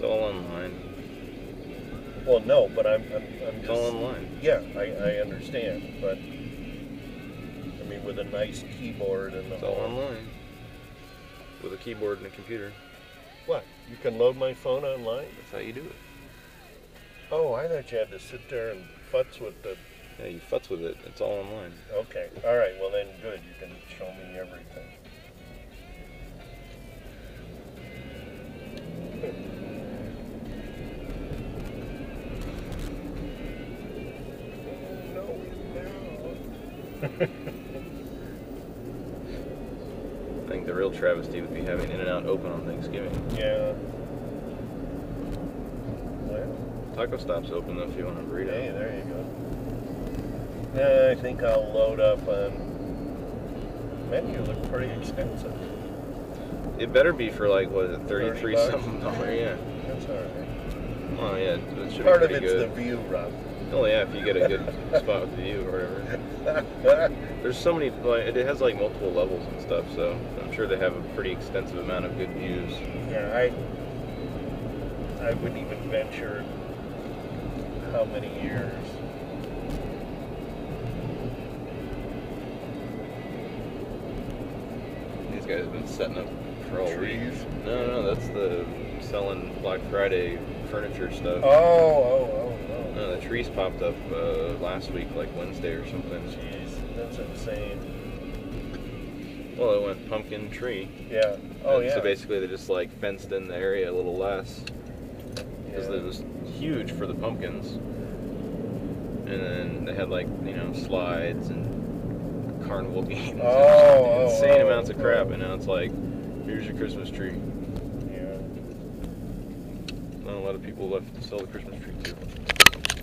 It's all online. Well, no, but I'm, I'm, I'm It's just. all online. Yeah, I, I understand, but I mean, with a nice keyboard and the It's all whole. online. With a keyboard and a computer. What? You can load my phone online? That's how you do it. Oh, I thought you had to sit there and futz with the. Yeah, you futz with it. It's all online. Okay, all right. Well, then, good. You I think the real travesty would be having In-N-Out open on Thanksgiving. Yeah. Well, Taco Stop's open though if you want a burrito. hey, there you go. Yeah, I think I'll load up on. Menu look pretty expensive. It better be for like what is it, 33 bucks? something dollar, yeah. That's all right. Oh yeah, it should Part be of it's good. the view, Rob. Oh yeah, if you get a good spot with the view or whatever. There's so many, like, it has like multiple levels and stuff, so I'm sure they have a pretty extensive amount of good views. yeah, I. I wouldn't even venture how many years. These guys have been setting up for all week. Trees? No, no, that's the selling Black Friday furniture stuff. Oh, oh, oh, oh. No, the trees popped up uh, last week, like Wednesday or something. Jeez, that's insane. Well, it went pumpkin tree. Yeah. Oh, And yeah. So basically, they just like fenced in the area a little less because yeah. it was huge for the pumpkins. And then they had like you know slides and carnival games, Oh, oh, insane oh, amounts of crap. oh. And now it's like, here's your Christmas tree. Not a lot of people left to sell the Christmas tree to.